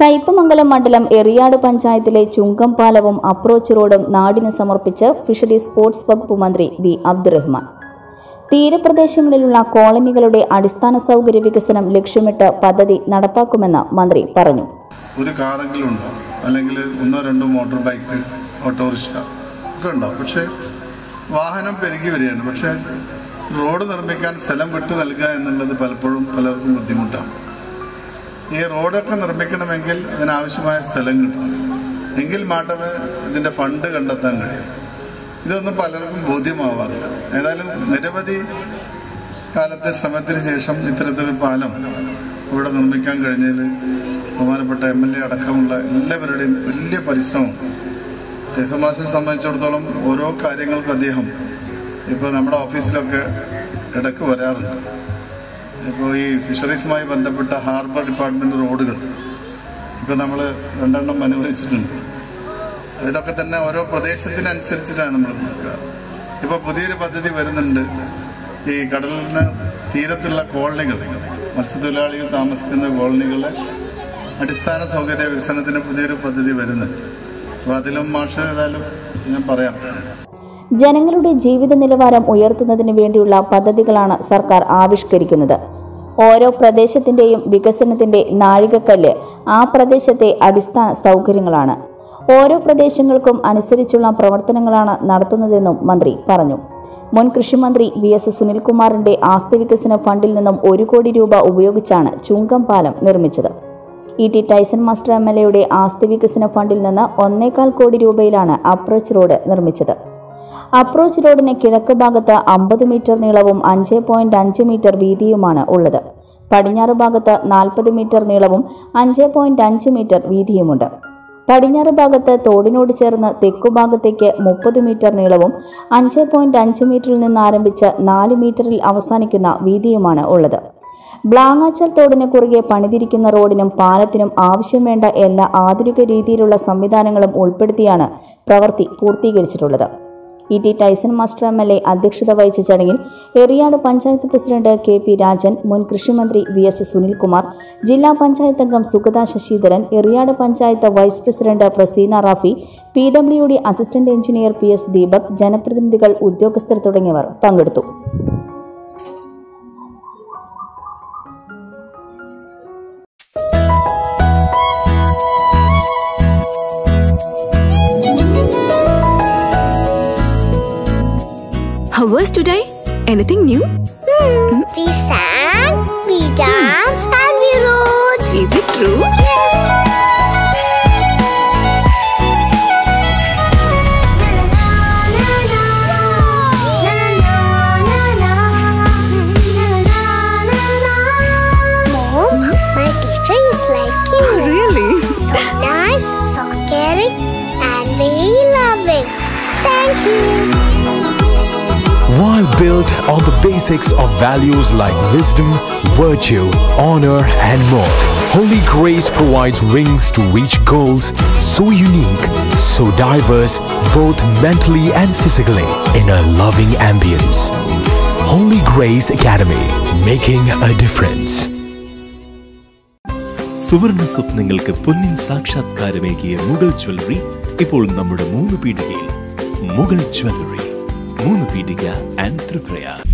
കയ്പമംഗലം മണ്ഡലം എറിയാട് പഞ്ചായത്തിലെ ചുങ്കം പാലവും അപ്രോച്ച് റോഡും നാടിന് സമർപ്പിച്ച് ഫിഷറീസ് സ്പോർട്സ് വകുപ്പ് മന്ത്രി വി അബ്ദുറഹ്മാൻ. തീരപ്രദേശങ്ങളിലുള്ള കോളനികളുടെ അടിസ്ഥാന സൗകര്യ വികസനം ലക്ഷ്യമിട്ട് പദ്ധതി നടപ്പാക്കുമെന്ന് മന്ത്രി പറഞ്ഞു. ഒരു കാറെങ്കിലും ഉണ്ടോ അല്ലെങ്കിൽ ഒന്നോ രണ്ടോ മോട്ടോർ ബൈക്ക് ഓട്ടോറിക്ഷ ഒക്കെ ഉണ്ടാവും പക്ഷേ വാഹനം പെരുകി വരികയാണ്. പക്ഷേ റോഡ് നിർമ്മിക്കാൻ സ്ഥലം വിട്ടു നൽകുക എന്നുള്ളത് പലപ്പോഴും പലർക്കും ബുദ്ധിമുട്ടാണ്. ഈ റോഡൊക്കെ നിർമ്മിക്കണമെങ്കിൽ അതിനാവശ്യമായ സ്ഥലം കിട്ടണം എങ്കിൽ മാത്രമേ ഇതിന്റെ ഫണ്ട് കണ്ടെത്താൻ കഴിയൂ. ഇതൊന്നും പലർക്കും ബോധ്യമാവാറില്ല. ഏതായാലും നിരവധി കാലത്തെ ശ്രമത്തിന് ശേഷം ഇത്തരത്തിലൊരു പാലം ഇവിടെ നിർമ്മിക്കാൻ കഴിഞ്ഞതിൽ ബഹുമാനപ്പെട്ട എം എൽ എ അടക്കമുള്ള എല്ലാവരുടെയും വലിയ പരിശ്രമം. ദേശമാസിനെ സംബന്ധിച്ചിടത്തോളം ഓരോ കാര്യങ്ങൾക്കും അദ്ദേഹം ഇപ്പോൾ നമ്മുടെ ഓഫീസിലൊക്കെ ഇടയ്ക്ക് വരാറുണ്ട്. ഇപ്പോൾ ഈ ഫിഷറീസുമായി ബന്ധപ്പെട്ട ഹാർബർ ഡിപ്പാർട്ട്മെന്റ് റോഡുകൾ ഇപ്പോൾ നമ്മൾ രണ്ടെണ്ണം അനുവദിച്ചിട്ടുണ്ട്. ഇതൊക്കെ തന്നെ ഓരോ പ്രദേശത്തിനനുസരിച്ചിട്ടാണ് നമ്മൾ കൊടുക്കുക ഇപ്പോൾ പുതിയൊരു പദ്ധതി വരുന്നുണ്ട്. ഈ കടലിന് തീരത്തുള്ള കോളനികൾ മത്സ്യത്തൊഴിലാളികൾ താമസിക്കുന്ന കോളനികളെ അടിസ്ഥാന സൗകര്യ വികസനത്തിന് പുതിയൊരു പദ്ധതി വരുന്നുണ്ട്. അപ്പോൾ അതിലും മാഷ് ഏതായാലും ഞാൻ പറയാം. ജനങ്ങളുടെ ജീവിത നിലവാരം ഉയർത്തുന്നതിന് വേണ്ടിയുള്ള പദ്ധതികളാണ് സർക്കാർ ആവിഷ്കരിക്കുന്നത്. ഓരോ പ്രദേശത്തിന്റെയും വികസനത്തിന്റെ നാഴികക്കല്ല് ആ പ്രദേശത്തെ അടിസ്ഥാന സൗകര്യങ്ങളാണ്. ഓരോ പ്രദേശങ്ങൾക്കും അനുസരിച്ചുള്ള പ്രവർത്തനങ്ങളാണ് നടത്തുന്നതെന്നും മന്ത്രി പറഞ്ഞു. മുൻ കൃഷിമന്ത്രി വി എസ് സുനിൽകുമാറിന്റെ ആസ്തി വികസന ഫണ്ടിൽ നിന്നും ഒരു കോടി രൂപ ഉപയോഗിച്ചാണ് ചുങ്കം പാലം നിർമ്മിച്ചത്. E T Taison master M L എയുടെ ആസ്തി വികസന ഫണ്ടിൽ നിന്ന് ഒന്നേകാൽ കോടി രൂപയിലാണ് അപ്രോച്ച് റോഡ് നിർമ്മിച്ചത്. അപ്രോച്ച് റോഡിന് കിഴക്ക് ഭാഗത്ത് അമ്പത് മീറ്റർ നീളവും അഞ്ച് പോയിന്റ് അഞ്ച് മീറ്റർ വീതിയുമാണ് ഉള്ളത്. പടിഞ്ഞാറ് ഭാഗത്ത് നാൽപ്പത് മീറ്റർ നീളവും അഞ്ച് പോയിന്റ് അഞ്ച് മീറ്റർ വീതിയുമുണ്ട്. പടിഞ്ഞാറ് ഭാഗത്ത് തോടിനോട് ചേർന്ന് തെക്കുഭാഗത്തേക്ക് മുപ്പത് മീറ്റർ നീളവും അഞ്ച് പോയിന്റ് അഞ്ച് മീറ്ററിൽ നിന്ന് ആരംഭിച്ച് നാല് മീറ്ററിൽ അവസാനിക്കുന്ന വീതിയുമാണ് ഉള്ളത്. ബ്ലാങ്ങാച്ചൽ തോടിന് കുറുകെ പണിതിരിക്കുന്ന റോഡിനും പാലത്തിനും ആവശ്യം വേണ്ട എല്ലാ ആധുനിക രീതിയിലുള്ള സംവിധാനങ്ങളും ഉൾപ്പെടുത്തിയാണ് പ്രവൃത്തി പൂർത്തീകരിച്ചിട്ടുള്ളത്. E T Tyson master M L A അധ്യക്ഷത വഹിച്ച ചടങ്ങിൽ Eriyad panchayat president K P Rajan മുൻ കൃഷിമന്ത്രി വി എസ് സുനിൽകുമാർ ജില്ലാ പഞ്ചായത്ത് അംഗം Sugatha Sasidharan Eriyad panchayat vice president Praseena Rafi P W D assistant engineer P S Deepak ജനപ്രതിനിധികൾ ഉദ്യോഗസ്ഥർ തുടങ്ങിയവർ പങ്കെടുത്തു. How was today? Anything new? Hmm? We sang, we danced, and we wrote. Is it true? Yes. Mom, my teacher is like you. Oh, really? So nice, so caring, and. Thank you While built on the basics of values like wisdom, virtue, honor, and more, Holy Grace provides wings to reach goals so unique, so diverse, both mentally and physically, in a loving ambience. Holy Grace Academy, making a difference. സുവർണ സ്വപ്നങ്ങൾക്ക് പൊന്നിൻ സാക്ഷാത്കാരമേകിയ Mughal jewellery ഇപ്പോൾ നമ്മുടെ മൂന്ന് പീടികയിൽ Mughal jewellery Moonpedica and Tripura.